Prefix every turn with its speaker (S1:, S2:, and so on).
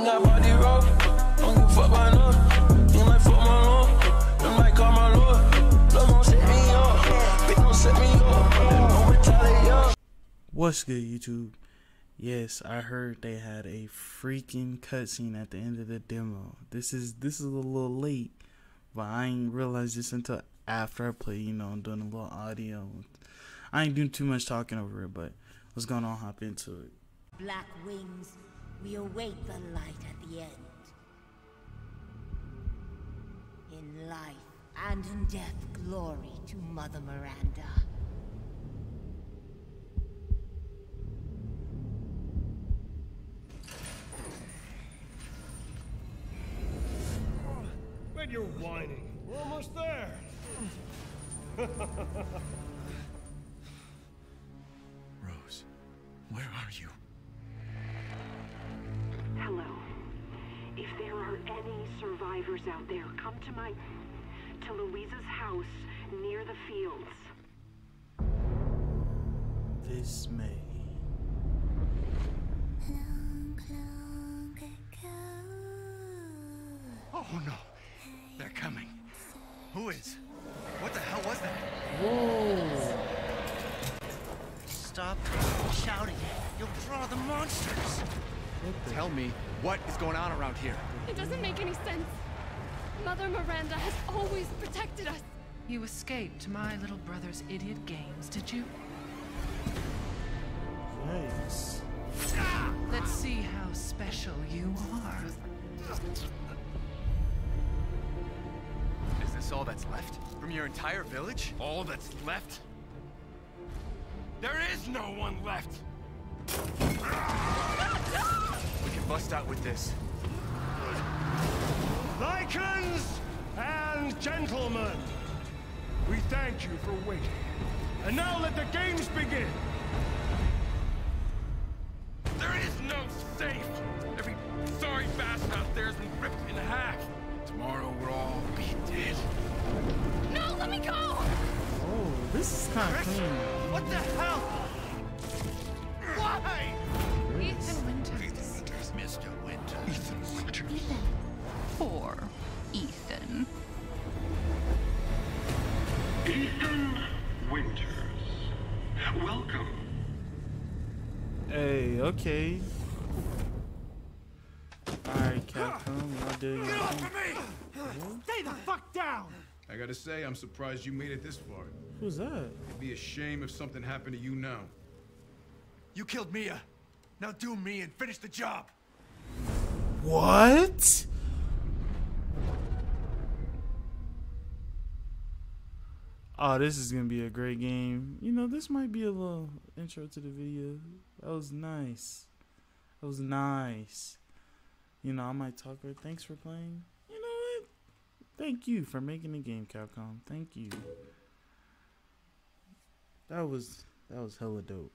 S1: Ain't got body roll. Don't give a fuck by no. You might fuck my lord. You might call my lord. Love gon' set me up. Bitch gon' set me up. Don't retaliate.
S2: What's good, YouTube? Yes, I heard they had a freaking cutscene at the end of the demo. This is this is a little late, but I ain't realized this until after I play. You know, I'm doing a little audio. I ain't doing too much talking over it, but what's going on hop into it.
S3: Black wings, we await the light at the end. In life and in death, glory to Mother Miranda.
S4: When you're whining, we're almost there.
S5: Rose, where are you?
S6: If there are any survivors out there, come to my... to Luiza's house near the fields.
S2: This May.
S5: Oh no! They're coming. Who is? What the hell was that? Whoa!
S7: Stop shouting. You'll draw the monsters.
S5: Tell me, what is going on around here?
S8: It doesn't make any sense. Mother Miranda has always protected us.
S9: You escaped my little brother's idiot games, did you?
S2: Yikes.
S9: Let's see how special you are.
S5: Is this all that's left? From your entire village? All that's left?
S4: There is no one left.
S5: We can bust out with this.
S4: Lycans and gentlemen, we thank you for waiting. And now let the games begin.
S10: There is no safe! Every sorry bastard out there has been ripped in half. Tomorrow we'll all be dead.
S8: No, let me go!
S2: Oh, this is kind of clean.
S5: What the hell?
S9: Poor Ethan.
S6: Ethan Winters. Welcome.
S2: Hey, okay. Alright, Capcom, y'all do your thing.
S4: Stay the fuck down!
S11: I gotta say, I'm surprised you made it this far.
S2: Who's that?
S11: It'd be a shame if something happened to you now.
S5: You killed Mia. Now do me and finish the job.
S2: What? Oh, this is gonna be a great game. You know, this might be a little intro to the video. That was nice. That was nice. You know, I might talk or thanks for playing. You know what? Thank you for making the game, Capcom. Thank you. That was that was hella dope.